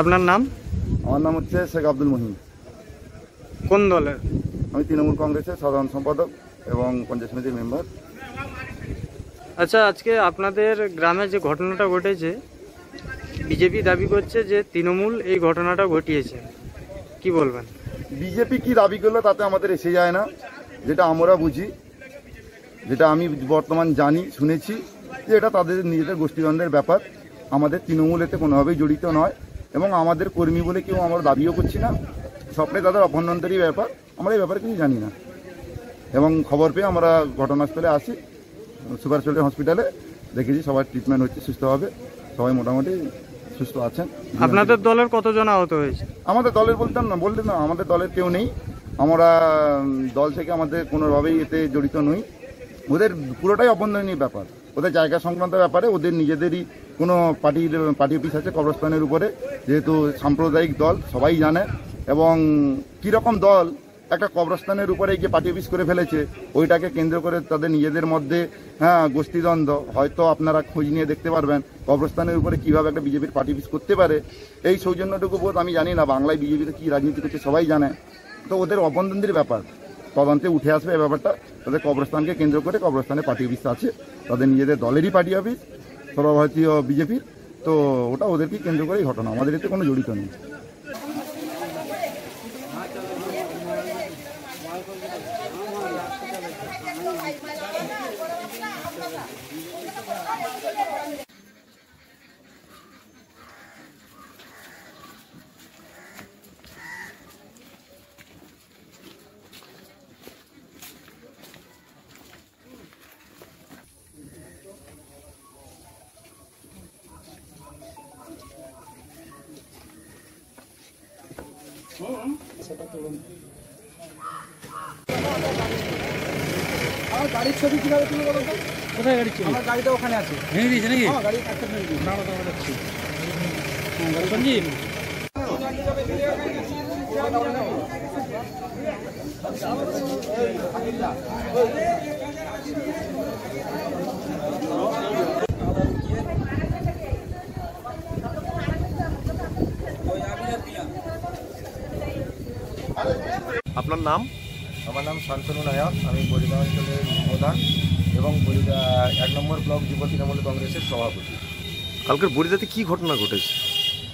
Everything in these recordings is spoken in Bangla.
আপনার নাম? আমার নাম হচ্ছে শেখ আব্দুল মহিম। কোন দলের? আমি তৃণমূল কংগ্রেসের সাধারণ সম্পাদক এবং পঞ্চায়েত সমিতির মেম্বার। আচ্ছা আজকে আপনাদের গ্রামে যে ঘটনাটা ঘটেছে বিজেপি দাবি করছে যে তৃণমূল এই ঘটনাটা ঘটিয়েছে। কি বলবেন? বিজেপি কি দাবি করল তাতে আমাদের এসে যায় না, যেটা আমরা বুঝি, যেটা আমি বর্তমান জানি, শুনেছি, যে এটা তাদের নিজেদের গোষ্ঠীদ্বন্দ্বের ব্যাপার। আমাদের তৃণমূল এতে কোনোভাবেই জড়িত নয় এবং আমাদের কর্মী বলে কেউ আমরা দাবিও করছি না। সবটাই তাদের অভ্যন্তরী ব্যাপার, আমরা এই ব্যাপারে কিছু জানি না। এবং খবর পেয়ে আমরা ঘটনাস্থলে আসি সুপার হসপিটালে, দেখেছি সবার ট্রিটমেন্ট হচ্ছে সুস্থভাবে সবাই মোটামুটি সুস্থ আছেন? আপনাদের দলের কতজন আহত হয়েছে? আমাদের দলের বলতাম না বলতে না আমাদের দলের কেউ নেই। আমরা দল থেকে আমাদের কোনোভাবেই এতে জড়িত নই। ওদের পুরোটাই অভ্যন্তরীণ ব্যাপার। ওদের জায়গা সংক্রান্ত ব্যাপারে ওদের নিজেদেরই কোনো পার্টির পার্টি অফিস আছে কবরস্থানের উপরে যেহেতু সাম্প্রদায়িক দল সবাই জানে। এবং কীরকম দল একটা কবরস্থানের উপরে গিয়ে পার্টি অফিস করে ফেলেছে, ওইটাকে কেন্দ্র করে তাদের নিজেদের মধ্যে হ্যাঁ গোষ্ঠীদ্বন্দ্ব। হয়তো আপনারা খোঁজ নিয়ে দেখতে পারবেন কবরস্থানের উপরে কীভাবে একটা বিজেপির পার্টি অফিস করতে পারে। এই সৌজন্যটুকু বোধ আমি জানি না, বাংলায় বিজেপিতে কী রাজনীতি করছে সবাই জানে। তো ওদের অভ্যন্তরীণ ব্যাপার, তদন্তে উঠে আসবে এই ব্যাপারটা। তাদের কবরস্থানকে কেন্দ্র করে কবরস্থানে পার্টি অফিস আছে, তাদের নিজেদের দলেরই পার্টি অফিস সর্বভারতীয় বিজেপির। তো ওটা ওদেরকেই কেন্দ্র করেই ঘটনা, আমাদের এতে কোনো জড়িত নেই। Saya pakai আমার গাড়ির ছবি কীভাবে তুলবো বলো তো? কোথায় গাড়ি আমার গাড়িটা ওখানে আছে। ভেঙে দিয়েছে নাকি? গাড়ি একটা ভেঙে দিয়েছে। সঞ্জীব। আপনার নাম? আমার নাম শান্তনু নায়ক আমি বরিদা অঞ্চলের প্রধান এবং বরিদা এক নম্বর ব্লক যুব তৃণমূল কংগ্রেসের সভাপতি। কালকের বরিদাতে কি ঘটনা ঘটেছে?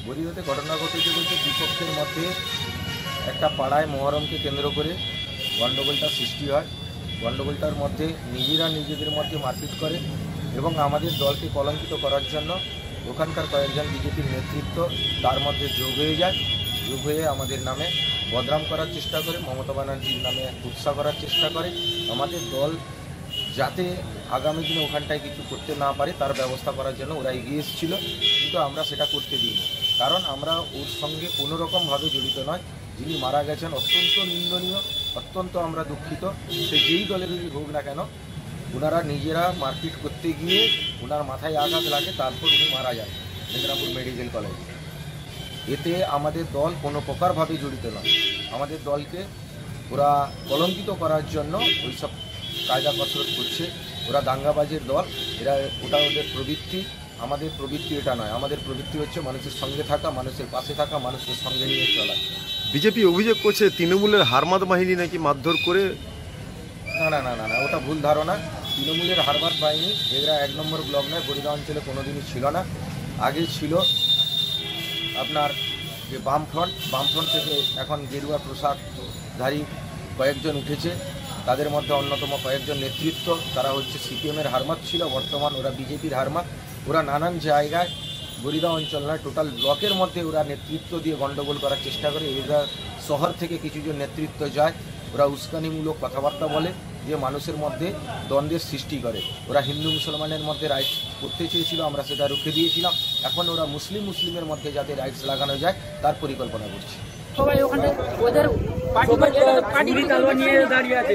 বরিদাতে ঘটনা ঘটেছে বলতে বিপক্ষের মধ্যে একটা পাড়ায় মহরমকে কেন্দ্র করে গণ্ডগোলটা সৃষ্টি হয়। গণ্ডগোলটার মধ্যে নিজেরা নিজেদের মধ্যে মারপিট করে এবং আমাদের দলকে কলঙ্কিত করার জন্য ওখানকার কয়েকজন বিজেপির নেতৃত্ব তার মধ্যে যোগ হয়ে যায়। যোগ হয়ে আমাদের নামে বদনাম করার চেষ্টা করে, মমতা ব্যানার্জির নামে উৎসাহ করার চেষ্টা করে। আমাদের দল যাতে আগামী দিনে ওখানটায় কিছু করতে না পারে, তার ব্যবস্থা করার জন্য ওরা এগিয়ে এসেছিল। কিন্তু আমরা সেটা করতে দিইনি। কারণ আমরা ওর সঙ্গে কোনো রকমভাবে জড়িত নয়। যিনি মারা গেছেন, অত্যন্ত নিন্দনীয়, অত্যন্ত আমরা দুঃখিত। সে যেই দলেরই হোক না কেন, ওনারা নিজেরা মারপিট করতে গিয়ে ওনার মাথায় আঘাত লাগে, তারপর উনি মারা যান। মেদিনীপুর মেডিকেল কলেজে। এতে আমাদের দল কোনো প্রকারভাবে জড়িত নয়। আমাদের দলকে ওরা কলঙ্কিত করার জন্য ওইসব কায়দা কসরত করছে। ওরা দাঙ্গাবাজের দল। এরা ওটা ওদের প্রবৃত্তি। আমাদের প্রবৃত্তি এটা নয়। আমাদের প্রবৃত্তি হচ্ছে মানুষের সঙ্গে থাকা মানুষের পাশে থাকা মানুষের সঙ্গে নিয়ে চলা। বিজেপি অভিযোগ করছে তৃণমূলের হারমাদ বাহিনী নাকি মারধর করে না না না না না ওটা ভুল ধারণা। তৃণমূলের হারমাদ বাহিনী এরা এক নম্বর ব্লক নয় বরিদা অঞ্চলে কোনোদিনই ছিল না। আগে ছিল। আপনার যে বামফ্রন্ট বামফ্রন্ট থেকে এখন গেরুয়া পোশাকধারী কয়েকজন উঠেছে। তাদের মধ্যে অন্যতম কয়েকজন নেতৃত্ব। তারা হচ্ছে সিপিএমের হারমাত ছিল, বর্তমান ওরা বিজেপির হারমাত। ওরা নানান জায়গায় বরিদা অঞ্চল নয় টোটাল ব্লকের মধ্যে ওরা নেতৃত্ব দিয়ে গণ্ডগোল করার চেষ্টা করে। এরা শহর থেকে কিছুজন নেতৃত্ব যায় ওরা উস্কানিমূলক কথাবার্তা বলে যে মানুষের মধ্যে দ্বন্দ্বের সৃষ্টি করে। ওরা হিন্দু মুসলমানের মধ্যে রাইটস করতে চেয়েছিল আমরা সেটা রুখে দিয়েছিলাম। এখন ওরা মুসলিম মুসলিমের মধ্যে যাতে রাইটস লাগানো যায় তার পরিকল্পনা করছে। সবাই ওখানে ওদের পার্টি নিয়ে দাঁড়িয়ে আছে।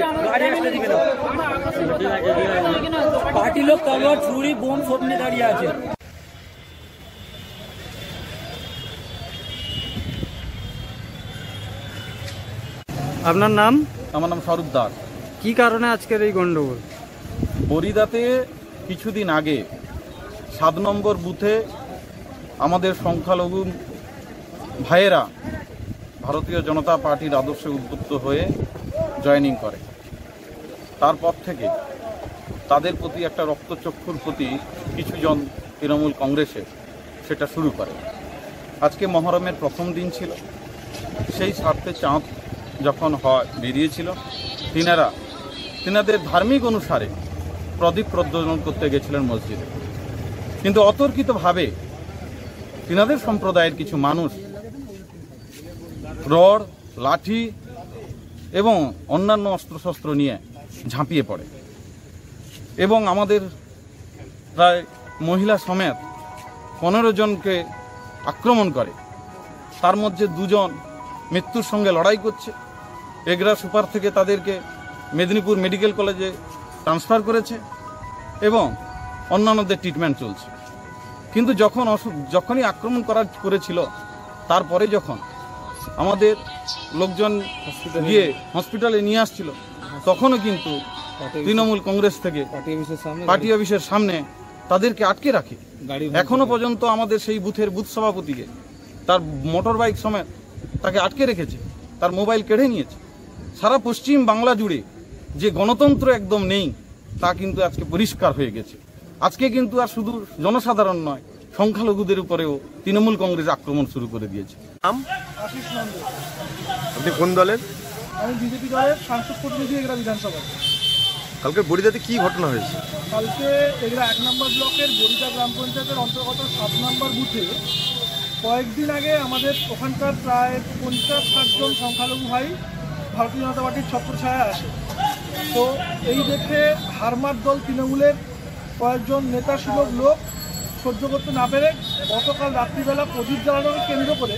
পার্টি লোক তালোয়ার ছুরি বোম সব নিয়ে দাঁড়িয়ে আছে। আপনার নাম? আমার নাম স্বরূপ দাস। কি কারণে আজকের এই গন্ডগোল? বরিদাতে কিছুদিন আগে সাত নম্বর বুথে আমাদের সংখ্যালঘু ভাইয়েরা ভারতীয় জনতা পার্টির আদর্শে উদ্বুদ্ধ হয়ে জয়েনিং করে। তারপর থেকে তাদের প্রতি একটা রক্তচক্ষুর প্রতি কিছুজন তৃণমূল কংগ্রেসে সেটা শুরু করে। আজকে মহরমের প্রথম দিন ছিল। সেই স্বার্থে চাঁদ যখন হয় বেরিয়েছিল, তিনারা, তিনাদের ধার্মিক অনুসারে প্রদীপ প্রজ্বলন করতে গেছিলেন মসজিদে। কিন্তু অতর্কিতভাবে তিনাদের সম্প্রদায়ের কিছু মানুষ রড, লাঠি এবং অন্যান্য অস্ত্রশস্ত্র নিয়ে ঝাঁপিয়ে পড়ে। এবং আমাদের প্রায় মহিলা সমেত পনেরো জনকে আক্রমণ করে। তার মধ্যে দুজন মৃত্যুর সঙ্গে লড়াই করছে। এগরা সুপার থেকে তাদেরকে মেদিনীপুর মেডিকেল কলেজে ট্রান্সফার করেছে এবং অন্যান্যদের ট্রিটমেন্ট চলছে। কিন্তু যখন অসুখ যখনই আক্রমণ করা করেছিল তারপরে যখন আমাদের লোকজন গিয়ে হসপিটালে নিয়ে আসছিল তখনও কিন্তু তৃণমূল কংগ্রেস থেকে পার্টি অফিসের সামনে তাদেরকে আটকে রাখে। এখনও পর্যন্ত আমাদের সেই বুথের বুথ সভাপতিকে তার মোটর বাইক সমেত তাকে আটকে রেখেছে তার মোবাইল কেড়ে নিয়েছে। সারা পশ্চিম বাংলা জুড়ে যে গণতন্ত্র একদম নেই তা কিন্তু আজকে পরিষ্কার হয়ে গেছে। আজকে কিন্তু আর শুধু জনসাধারণ নয় সংখ্যালঘুদের উপরেও তৃণমূল কংগ্রেস আক্রমণ শুরু করে দিয়েছে। আপনি কোন দলের? আমি বিজেপি দলের সাংসদ প্রতিনিধি এগরা বিধানসভা কালকে বরিদাতে কি ঘটনা হয়েছে? কালকে এগরা এক নম্বর ব্লকের বরিদা গ্রাম পঞ্চায়েতের অন্তর্গত সাত নম্বর বুথে কয়েকদিন আগে আমাদের ওখানকার প্রায় পঞ্চাশ ষাটজন সংখ্যালঘু ভাই ভারতীয় জনতা পার্টির ছত্রছায়া আসে। তো এই দেখে হারমার দল তৃণমূলের কয়েকজন নেতা সুলভ লোক সহ্য করতে না পেরে গতকাল রাত্রিবেলা প্রদীপ জ্বালানোকে কেন্দ্র করে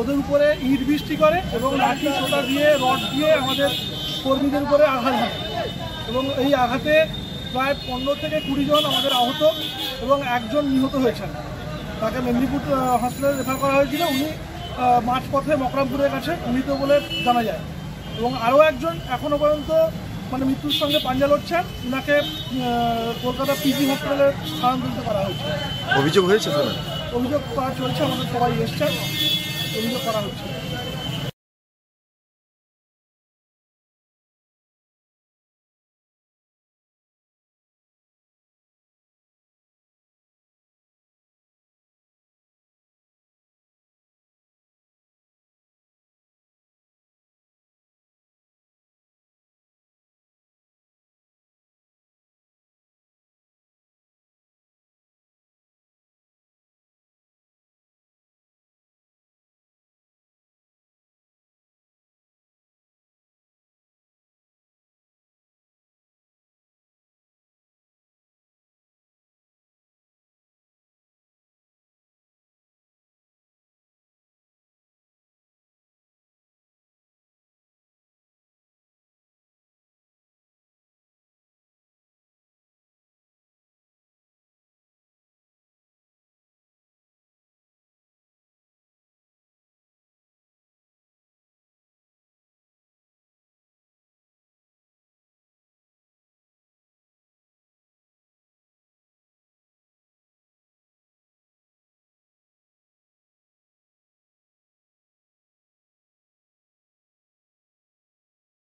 ওদের উপরে ইট বৃষ্টি করে এবং লাঠি সোটা দিয়ে, রড দিয়ে আমাদের কর্মীদের উপরে আঘাত হয়। এবং এই আঘাতে প্রায় পনেরো থেকে কুড়ি জন আমাদের আহত এবং একজন নিহত হয়েছেন। তাকে মেদিনীপুর হসপিটালে রেফার করা হয়েছিল। উনি মাঝপথে মকরামপুরের কাছে মৃত বলে জানা যায়। এবং আরও একজন এখনও পর্যন্ত মানে মৃত্যুর সঙ্গে পাঞ্জা লড়ছেন ওনাকে কলকাতা পিজি হসপিটালে স্থানান্তরিত করা হয়েছে। অভিযোগ হয়েছে অভিযোগ করা চলছে আমাদের সবাই এসছেন অভিযোগ করা হচ্ছে।